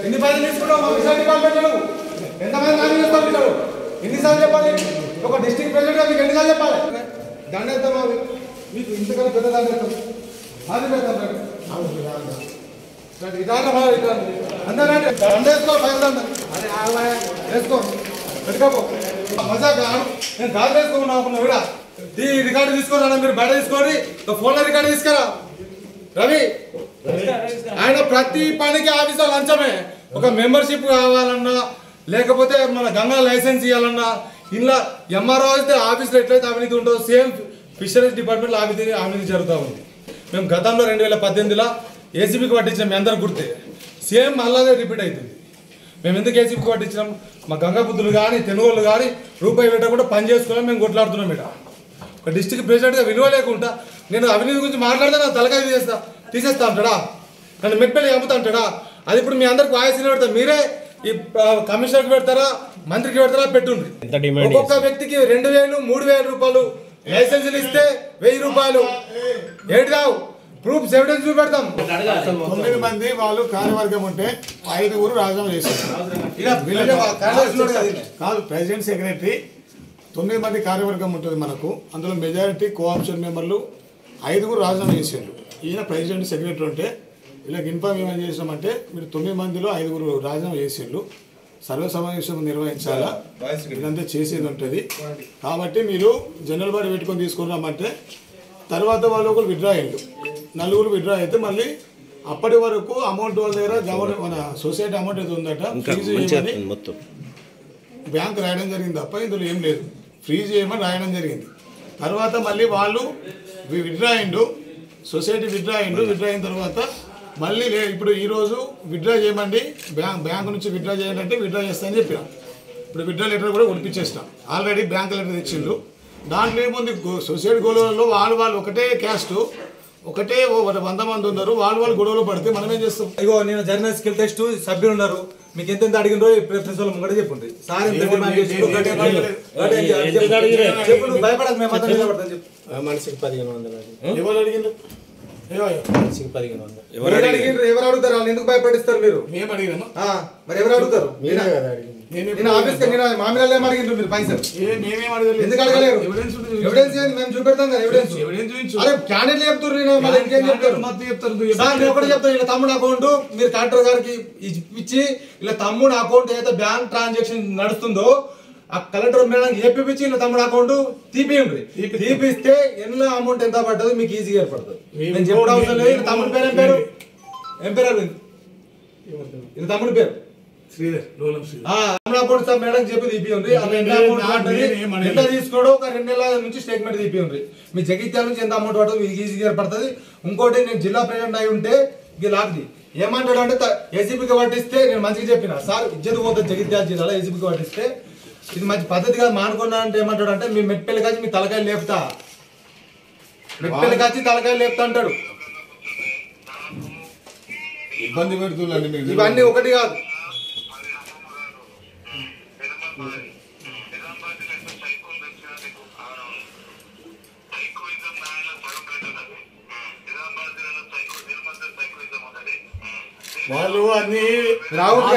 ఎన్ని పైసలు తీసుకుంటావు ఎంతమంది నాని చేస్తావు మీరు ఎన్నిసార్లు చెప్పాలి ఒక డిస్టిక్ ప్రెసిడెంట్ మీకు ఎన్నిసార్లు చెప్పాలి దండ వేస్తాం అవి మీకు ఇంతకన్నా పెద్ద దండ వేస్తాం అది పెడతాం రండి. రండి, ఇదాన బాగా దండ వేసుకో పైన అరే వేసుకో పెట్టుకోపో మజా కాదు నేను కాదు వేసుకోమన్నా అనుకున్నా కూడా ఈ రికార్డు తీసుకురా మీరు బయట తీసుకోండి. ఫోన్లో రికార్డు తీసుకురా. రవి ఆయన ప్రతి పనికి ఆఫీసులో లంచమే. ఒక మెంబర్షిప్ కావాలన్నా లేకపోతే మన గంగా లైసెన్స్ ఇవ్వాలన్నా ఇలా ఎంఆర్ఓ అయితే ఆఫీస్లో ఎట్లయితే అవినీతి ఉంటుందో సేమ్ ఫిషరీస్ డిపార్ట్మెంట్లో అవినీతి అవినీతి జరుగుతూ ఉంది. మేము గతంలో రెండు వేల పద్దెనిమిదిలో ఏసీబీకి పట్టించిన మీ అందరు గుర్తే. సేమ్ అలాగే రిపీట్ అవుతుంది మేము ఎందుకు ఏసీబీకి పట్టించినాం? మా గంగా బుద్ధులు కానీ తెనుగోళ్ళు కానీ రూపాయి పెట్టకుండా పని చేసుకున్నాం మేము కొట్లాడుతున్నాం ఇక్కడ. డిస్టిక్ ప్రెసిడెంట్గా విలువ లేకుండా నేను అవినీతి గురించి మాట్లాడితే నా తలకాయ తీసేస్తా తీసేస్తా అంటాడా? నన్ను మెట్పల్లి అమ్ముతా అంటాడా? అది ఇప్పుడు మీ అందరికి వాయిస్ పెడతా మీరే ఈ కమిషనర్కి పెడతారా మంత్రికి పెడతారా పెట్టుండ్రి. ఒక్కొక్క వ్యక్తికి రెండు వేలు మూడు వేల రూపాయలు లైసెన్సులు ఇస్తే వెయ్యి రూపాయలు. ఏంటి రావు? Proofs evidence చూపెడతాం. తొమ్మిది మంది వాళ్ళు కార్యవర్గం ఉంటే ఐదుగురు రాజీనామా చేశారు. కాదు ప్రెసిడెంట్ సెక్రటరీ తొమ్మిది మంది కార్యవర్గం ఉంటుంది మనకు. అందులో మెజారిటీ కోఆప్షన్ మెంబర్లు ఐదుగురు రాజీనామా చేశారు ఈయన ప్రెసిడెంట్ సెక్రటరీ ఉంటే వీళ్ళకి ఇన్ఫార్మ్ ఏమని చేసినామంటే మీరు తొమ్మిది మందిలో ఐదుగురు రాజీనామా చేసిండ్రు. సర్వ సమావేశం నిర్వహించాలా? ఇదంతా చేసేది ఉంటుంది. కాబట్టి మీరు జనరల్ బాడీ పెట్టుకొని తీసుకున్నామంటే తర్వాత వాళ్ళు ఒకరు విడ్రా అయ్యిండు నలుగురు విడ్రా అయితే మళ్ళీ అప్పటి వరకు అమౌంట్ వాళ్ళ దగ్గర గవర్నమెంట్ మన సొసైటీ అమౌంట్ అయితే ఉందట ఫీజు బ్యాంక్ రాయడం జరిగింది తప్ప ఇందులో ఏం లేదు. ఫ్రీజ్ చేయమని రాయడం జరిగింది. తర్వాత మళ్ళీ వాళ్ళు వి- విత్డ్రా అయిండు. సొసైటీ విత్డ్రా అయిండు. విత్డ్రా అయిన తర్వాత మళ్ళీ లే ఇప్పుడు ఈరోజు విత్డ్రా చేయమండి. బ్యాంక్ బ్యాంక్ నుంచి విత్డ్రా చేయండి అంటే విత్డ్రా చేస్తా అని చెప్పిన. ఇప్పుడు విడ్రా లెటర్ కూడా ఒడిపించేసినాం ఆల్రెడీ బ్యాంక్ లెటర్ ఇచ్చిండ్రు దాంట్లో ఏముంది? గో- సొసైటీ గొడవలలో వాళ్ళు వాళ్ళు ఒకటే క్యాస్ట్ ఒకటే వంద మంది ఉన్నారు. వాళ్ళు వాళ్ళు గొడవలు పడితే మనం ఏం చేస్తాం? ఇగో నేను జరిగిన స్కిల్ టెస్ట్ సభ్యులు ఉన్నారు. మీకు ఎంత ఎంత వాళ్ళు ముంగట చెప్పుండ్రి. సార్ ఎంత డిమాండ్ చెప్పు. భయపడకు మేము మనిషికి పదిహేను వందలు అది. ఎవరు ఏమో మనిషికి పదిహేను వందలు ఎవరు అడిగిండ్రు ఎవరు అడుగుతారు? వాళ్ళు ఎందుకు భయపడిస్తారు మీరు? మేము అడిగినామా? ఆ, మరి ఎవరు అడుగుతారు? మీరే కదా అడిగింది. నేను నేను ఆఫీస్ నేను మామిడాలు ఏం అడిగిండ్రు మీరు పైసలు? మేమేం అడగలేదు. ఎందుకు అడగలేరు? ఎవిడెన్స్ ఉంటుంది. ఎవిడెన్స్ ఏంది? మేము చూపెడతాం కదా ఎవిడెన్స్. ఎవిడెన్స్ చూపించు. అరే క్యాండిడేట్ చెప్తారు నేను మళ్ళీ ఇంకేం చెప్తారు? మొత్తం చెప్తారు నువ్వు సార్ నేను ఒకటి చెప్తాను ఇలా తమ్ముడు అకౌంట్ మీరు కలెక్టర్ గారికి ఇచ్చి ఇలా తమ్ముడు అకౌంట్ ఏదైతే బ్యాంక్ ట్రాన్సాక్షన్ నడుస్తుందో ఆ కలెక్టర్ మేడం చెప్పిపించి ఇలా తమ్ముడు అకౌంట్ తీపియండి. తీపిస్తే. ఎన్నో అమౌంట్ ఎంత పడ్డది మీకు ఈజీగా ఏర్పడుతుంది. నేను చెప్పడం అవసరం లేదు. ఇలా తమ్ముడు పేరు ఏం పేరు? ఏం పేరు అరవింద్? ఇది తమ్ముడు పేరు? అకౌంట్ మేడం చెప్పి తీపియండి. ఎంత తీసుకోవడం ఒక రెండు నెలల నుంచి స్టేట్మెంట్ తీపియండి. మీ జగిత్యాల నుంచి ఎంత అమౌంట్ పడుతుంది మీకు ఈజీగా ఏర్పడుతుంది. ఇంకోటి నేను జిల్లా ప్రెసిడెంట్ అయి ఉంటే ఇది లాక్ది. ఏమంటాడు అంటే ఏసీబీకి పట్టిస్తే నేను మంచిగా చెప్పిన. సార్ ఇజ్జత్ పోతుంది జగిత్యాల జిల్లాలో ఏసీబీకి పట్టిస్తే ఇది మంచి పద్ధతి కాదు మానుకున్నా అంటే ఏమంటాడు అంటే మీ మెట్పెల్లి కాచి మీ తలకాయలు లేపుతా. మెట్పెల్లి కాచి తలకాయలు లేపుతా అంటాడు. ఇబ్బంది పెడుతుందండి ఇవన్నీ ఒకటి కాదు. వాళ్ళు అన్ని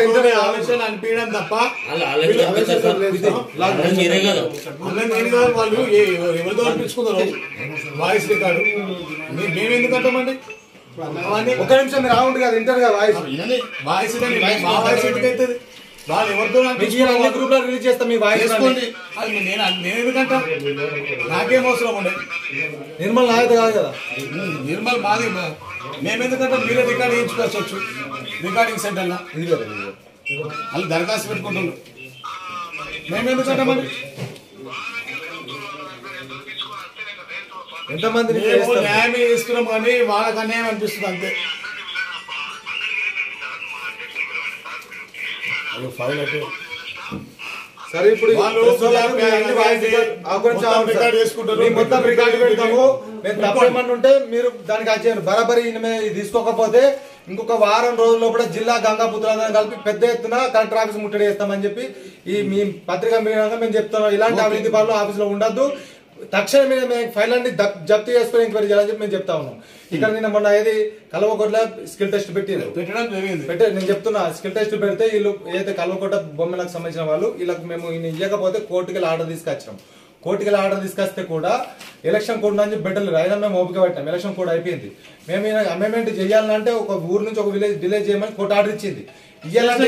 ఇంటర్వ్యూ ఆలోచనలు అనిపించడం తప్ప కదా. అలా నేను కాదు వాళ్ళు ఏ- ఎవరితో అనిపించుకున్నారు వాయిస్ రికార్డు. మేము ఎందుకు అంటామండి? అవన్నీ ఒక నిమిషం మీరు రావుండు కదా ఇంటర్ కదా వాయిస్. వాయిస్. మా వాయిస్ ఎందుకు అవుతుంది. వాళ్ళు ఎవరితో అన్ని గ్రూప్లో రిలీజ్ చేస్తాం మీ వాయిస్ అది నేను నేను ఎందుకంటా? నాకేం అవసరం ఉండే? నిర్మల్ నాయత కాదు కదా. నిర్మల్ మాది మేము ఎందుకంటే మీరే రికార్డ్ చేయించుకోవచ్చు. రికార్డింగ్ సెంటర్లో. వాళ్ళు దరఖాస్తు పెట్టుకుంటున్నారు మేము ఎందుకంటే మరి? ఎంతమంది? న్యాయం చేస్తున్నాం కానీ వాళ్ళకి అన్యాయం అనిపిస్తుంది అంతే. సార్. మీ మొత్తం రికార్డ్ పెడతాము మేము తప్పేమన్నా ఉంటే మీరు దానికి వచ్చారు బరాబరి తీసుకోకపోతే ఇంకొక వారం రోజుల లోపల జిల్లా గంగా పుత్రాలను కలిపి పెద్ద ఎత్తున కలెక్టర్ ఆఫీస్ ముట్టడి చేస్తామని చెప్పి ఈ మీ పత్రిక మీడియాగా మేము చెప్తున్నాం. ఇలాంటి అవినీతి పనులు ఆఫీసులో ఉండద్దు. తక్షణమే మేము ఫైల్ అన్ని జప్తు చేసుకుని ఎంక్వైరీ చేయాలని చెప్పి మేము చెప్తా ఉన్నాం. ఇక్కడ నిన్న మొన్న ఏది కలవకొట్ల స్కిల్ టెస్ట్ పెట్టిండ్రు పెట్టడం జరిగింది. పెట్టే నేను చెప్తున్నా స్కిల్ టెస్ట్ పెడితే వీళ్ళు ఏదైతే కల్వకోట బొమ్మలకు సంబంధించిన వాళ్ళు వీళ్ళకి మేము ఈయన ఇవ్వకపోతే కోర్టుకి ఆర్డర్ తీసుకొచ్చాం కోర్టుకి ఆర్డర్ తీసుకొస్తే కూడా ఎలక్షన్ కోడ్ నుంచి బెటర్లు అయినా మేము ఓపిక పెట్టాం ఎలక్షన్ కోడ్ అయిపోయింది. మేము ఈయన అమెండ్మెంట్ చేయాలంటే ఒక ఊరు నుంచి ఒక విలేజ్ డిలే చేయమని కోర్టు ఆర్డర్ ఇచ్చింది. ఇయ్యాలంటే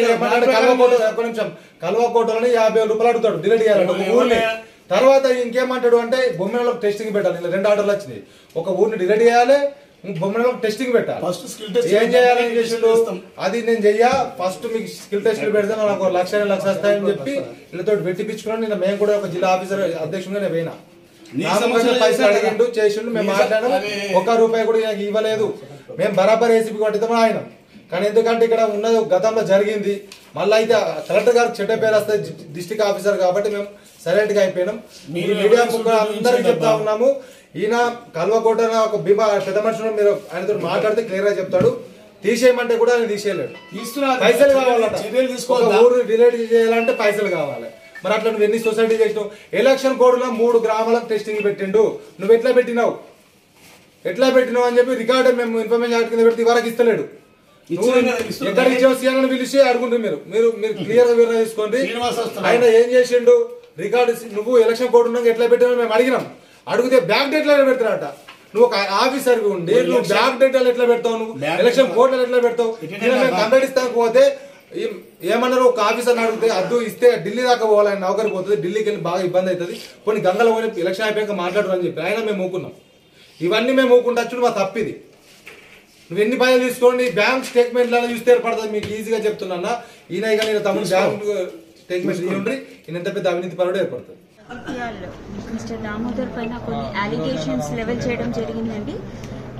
కల్వకోట ఒక నిమిషం. కల్వకోటలోనే యాభై రూపాయలు అడుగుతాడు. డిలే చేయాలంటే ఒక ఊరిని. తర్వాత ఇంకేమంటాడు అంటే బొమ్మలకు టెస్టింగ్ పెట్టాలి. ఇలా రెండు ఆర్డర్లు వచ్చినాయి. ఒక ఊరిని డిలే చేయాలి బొమ్మలకు టెస్టింగ్ పెట్టాలి. First skill test ఏం చేయాలని. చేసిండు? అది నేను చెయ్యా. ఫస్ట్ మీకు స్కిల్ టెస్ట్ పెడితే నాకు ఒక లక్ష రెండు లక్షలు వస్తాయని చెప్పి వీళ్ళతో పెట్టిపించుకున్నాను. నిన్న మేము కూడా ఒక జిల్లా ఆఫీసర్ అధ్యక్షుడిగా నేను పోయినా పైసలు? అడిగిండు చేసిండు. మేము అదే. ఒక్క రూపాయి కూడా నాకు ఇవ్వలేదు. మేము బరాబర్ ఏసీపీ కొట్టిద్దామని ఆయన కానీ ఎందుకంటే ఇక్కడ ఉన్నది గతంలో జరిగింది. మళ్ళీ అయితే కలెక్టర్ గారికి చెడ్డ పేరు వస్తే డిస్టిక్ ఆఫీసర్ కాబట్టి మేము సైలెంట్గా అయిపోయినాం. మీరు మీడియా అందరికి చెప్తా ఉన్నాము. ఈయన కల్వకోట ఒక భీమా పెద్ద మనుషులు మీరు ఆయనతో మాట్లాడితే క్లియర్గా చెప్తాడు. తీసేయమంటే కూడా ఆయన తీసేయలేడు. పైసలు కావాలట. ఊరు డిలేట్ చేయాలంటే పైసలు కావాలి. మరి అట్లా నువ్వు ఎన్ని సొసైటీ చేసినావు? ఎలక్షన్ కోడ్లో మూడు గ్రామాలకు టెస్టింగ్ పెట్టిండు. నువ్వు ఎట్లా పెట్టినావు? ఎట్లా పెట్టినావు అని చెప్పి రికార్డు మేము ఇన్ఫర్మేషన్ యాక్ట్ కింద పెడితే వరకు ఇస్తలేడు. ఇచ్చావు సీఎం పిలిచి అడుగుంటారు మీరు. మీరు మీరు క్లియర్గా వివరణ తీసుకోండి. ఆయన ఏం చేసిండు? రికార్డు నువ్వు ఎలక్షన్ కోడ్ ఉన్నాక ఎట్లా పెట్టావు మేము అడిగినాం. అడిగితే బ్యాక్ డేట్లో పెడతారట. నువ్వు ఒక ఆఫీసర్ ఉండి నువ్వు బ్యాక్ డేట్ ఎట్లా పెడతావు నువ్వు? ఎలక్షన్ date కోడ్ ఎట్లా పెడతావు? మేము కంప్లైంట్ పోతే ఏమన్నారు ఒక ఆఫీసర్ అడిగితే అద్దు ఇస్తే ఢిల్లీ దాకా పోవాలని నౌకరి పోతుంది ఢిల్లీకి వెళ్ళి బాగా ఇబ్బంది అవుతుంది. కొన్ని గంగలో పోయి ఎలక్షన్ అయిపోయాక మాట్లాడరు అని చెప్పి. ఆయన మేము ఊకున్నాం ఇవన్నీ మేము ఊకుంటా మా తప్పిది. నువ్వు ఎన్ని పైసలు తీసుకోండి బ్యాంక్ స్టేట్మెంట్ లాగా చూస్తే ఏర్పడుతుంది మీకు ఈజీగా చెప్తున్నా ఈయన ఇక నేను తమ్ముడు బ్యాంక్ స్టేట్మెంట్ ఇవ్వండి ఈయన ఎంత పెద్ద అవినీతి పరుడు ఏర్పడుతుంది. మిస్టర్ దామోదర్ పైన కొన్ని అలిగేషన్స్ లెవెల్ చేయడం జరిగిందండి.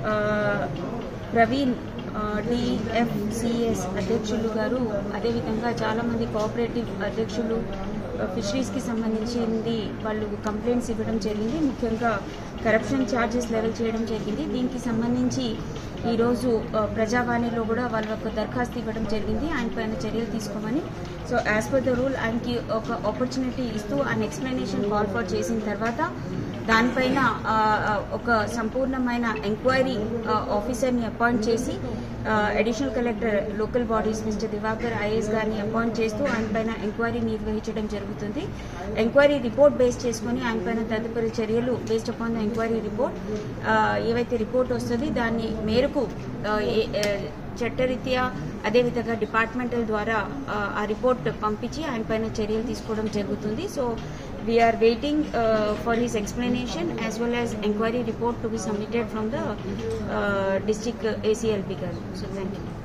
ఆ, ప్రవీణ్ డిఎఫ్సిఎస్ అధ్యక్షులు గారు అదేవిధంగా చాలామంది కోఆపరేటివ్ అధ్యక్షులు ఫిషరీస్కి సంబంధించింది వాళ్ళు కంప్లైంట్స్ ఇవ్వడం జరిగింది. ముఖ్యంగా కరప్షన్ ఛార్జెస్ లెవెల్ చేయడం జరిగింది. దీనికి సంబంధించి ఈరోజు ప్రజావాణిలో కూడా వాళ్ళ ఒక దరఖాస్తు ఇవ్వడం జరిగింది. ఆయన పైన చర్యలు తీసుకోమని. So as per the rule ఆయనకి ఒక ఆపర్చునిటీ ఇస్తూ ఆయన ఎక్స్ప్లెనేషన్ కాల్ ఫర్ చేసిన తర్వాత దానిపైన ఒక సంపూర్ణమైన ఎంక్వైరీ ఆఫీసర్ని అపాయింట్ చేసి additional collector local bodies mister Divakar IAS గారిని అపాయింట్ చేస్తూ ఆయన పైన ఎంక్వైరీ నిర్వహించడం జరుగుతుంది. ఎంక్వైరీ రిపోర్ట్ బేస్ చేసుకొని ఆయన పైన తదుపరి చర్యలు based upon the enquiry report ఏవైతే రిపోర్ట్ వస్తుంది దాన్ని మేరకు ఏ- చట్టరీత్యా అదేవిధంగా డిపార్ట్మెంటల్ ద్వారా ఆ రిపోర్ట్ పంపించి ఆయన పైన చర్యలు తీసుకోవడం జరుగుతుంది. So we are waiting uh, for his explanation as well as inquiry report to be submitted from the uh, district uh, ACLP. So thank you.